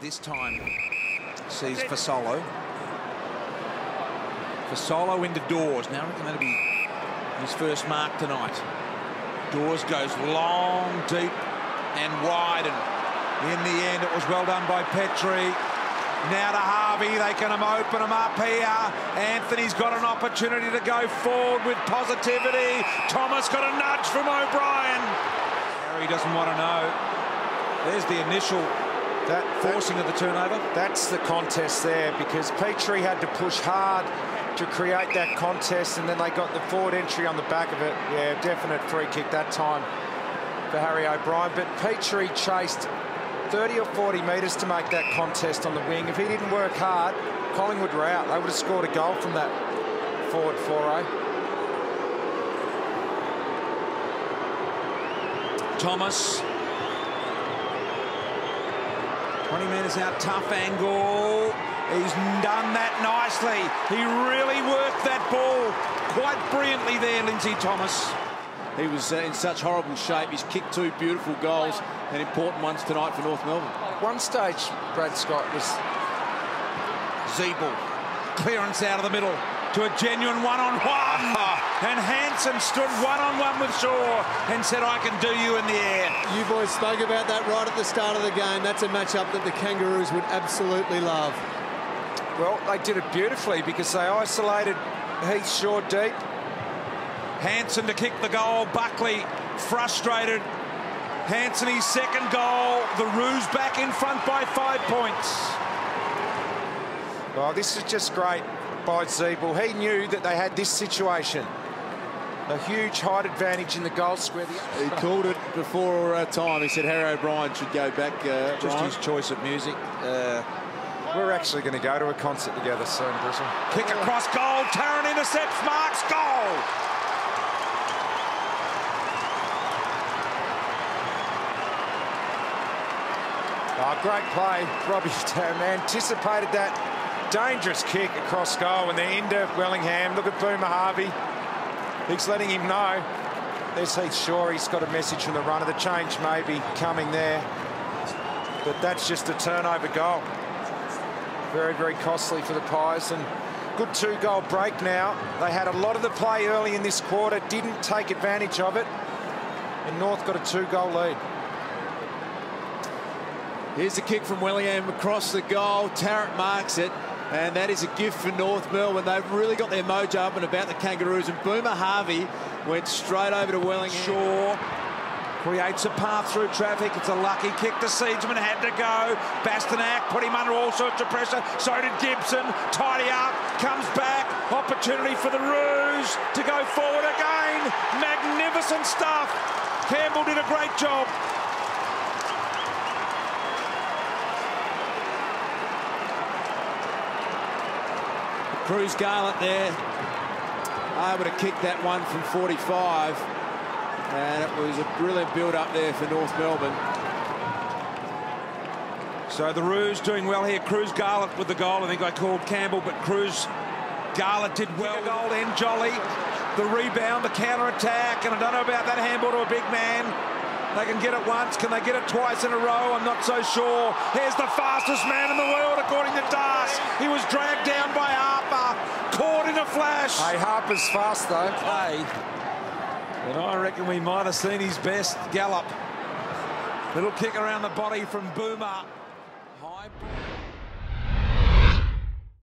this time sees Fasolo. Fasolo into Dawes. Now I reckon that'll be his first mark tonight. Dawes goes long, deep and wide. And in the end, it was well done by Petrie. Now to Harvey, they can open them up here. Anthony's got an opportunity to go forward with positivity. Thomas got a nudge from O'Brien. Harry doesn't want to know. There's the initial that, forcing of the turnover. That's the contest there because Petrie had to push hard to create that contest and then they got the forward entry on the back of it. Yeah, definite free kick that time for Harry O'Brien. But Petrie chased 30 or 40 metres to make that contest on the wing. If he didn't work hard, Collingwood were out. They would have scored a goal from that forward foray. Thomas. 20 metres out, tough angle. He's done that nicely. He really worked that ball quite brilliantly there, Lindsay Thomas. He was uh, in such horrible shape. He's kicked two beautiful goals and important ones tonight for North Melbourne. One stage, Brad Scott was Ziebell. Clearance out of the middle to a genuine one-on-one. And Hansen stood one-on-one with Shaw and said, I can do you in the air. You boys spoke about that right at the start of the game. That's a matchup that the Kangaroos would absolutely love. Well, they did it beautifully because they isolated Heath Shaw deep. Hansen to kick the goal. Buckley frustrated. Hansen his second goal. The Roos back in front by five points. Well, this is just great by Ziebell. He knew that they had this situation. A huge height advantage in the goal square. He called it before uh, time. He said Harry O'Brien should go back. Uh, just Brian. his choice of music. Uh, we're actually going to go to a concert together soon, Bristol. Kick across goal. Tarrant intercepts. Marks goal. Oh, great play. Robbie Tarrant anticipated that dangerous kick across goal and they're into Wellingham. Look at Boomer Harvey. He's letting him know. There's Heath Shaw. He's got a message from the runner. The change may be coming there. But that's just a turnover goal. Very, very costly for the Pies. And good two-goal break now. They had a lot of the play early in this quarter, didn't take advantage of it. And North got a two-goal lead. Here's the kick from Wellingham across the goal. Tarrant marks it. And that is a gift for North Melbourne. They've really got their mojo up and about the Kangaroos. And Boomer Harvey went straight over to Wellingham. Shaw creates a path through traffic. It's a lucky kick The Seedsman. Had to go. Bastinac put him under all sorts of pressure. So did Gibson. Tidy up. Comes back. Opportunity for the Roos to go forward again. Magnificent stuff. Campbell did a great job. Cruize Garlett there, able to kick that one from 45. And it was a brilliant build-up there for North Melbourne. So the Roos doing well here. Cruize Garlett with the goal. I think I called Campbell, but Cruize Garlett did well. Goal and Jolly. The rebound, the counter-attack. And I don't know about that handball to a big man. They can get it once. Can they get it twice in a row? I'm not so sure. Here's the fastest man in the world, according to Das. He was dragged down flash. Hey, Harper's fast, though. Hey. And I reckon we might have seen his best gallop. Little kick around the body from Boomer. High.